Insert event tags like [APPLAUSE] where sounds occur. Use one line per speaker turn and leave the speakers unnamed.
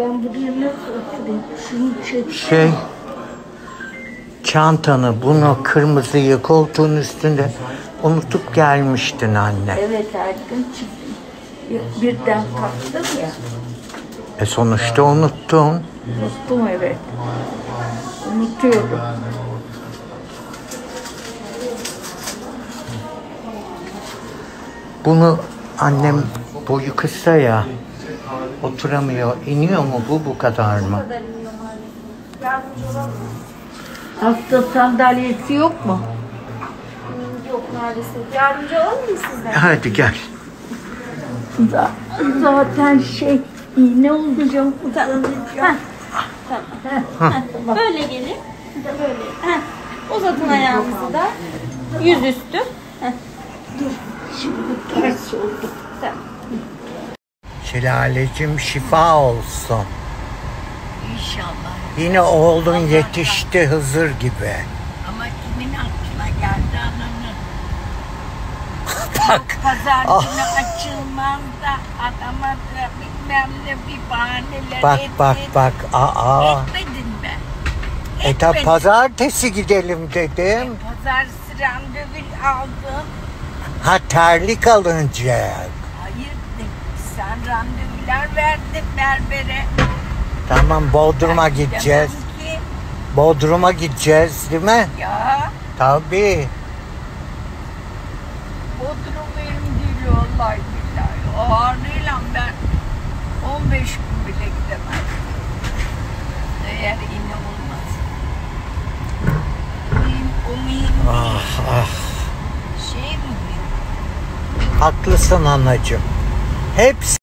Ben buraya nasıl oturayım? Şunu çek.
Şey, çantanı, bunu kırmızıyı koltuğun üstünde unutup gelmiştin anne.
Evet her gün çıktım. Birden kalktım ya.
E sonuçta unuttun.
Unuttum evet. Unutuyorum.
Bunu annem boyu kısa ya. Oturamıyor. İniyor mu bu bu kadar mı?
Hasta sandalyesi yok mu?
Yok maalesef. Yardımcı olalım mı sizden?
Hadi gel.
Z- Zaten şey iğne olacağım.
Heh, Böyle gelin. Bir de böyle. Heh. Uzatın ayağınızı da. Yüzüstü. Heh.
Şimdi ters oldu.
Tamam.
Şelalecim şifa olsun.
İnşallah.
Yine oğlun yetişti Hızır gibi.
Ama kimin aklına geldi ananın? [LAUGHS]
Bak.
Pazar
Ah.
günü açılmaz da adama da bilmem ne bir bahaneler
Bak bak
etmedin.
bak. Aa.
Etmedin mi?
E
Etmedin.
pazartesi gidelim dedim.
Pazartesi randevu aldın.
Ha terlik alınacak.
Randevular verdin berbere.
Tamam Bodrum'a
Ben
gideceğiz. Bodrum'a gideceğiz değil mi?
Ya
Tabii.
Bodrum benim değil vallahi billahi. O ağrıyla ben 15 gün bile gidemem. Eğer iğne olmaz. O mühim
Ah ah.
şey mi?
Haklısın anacığım. Hepsi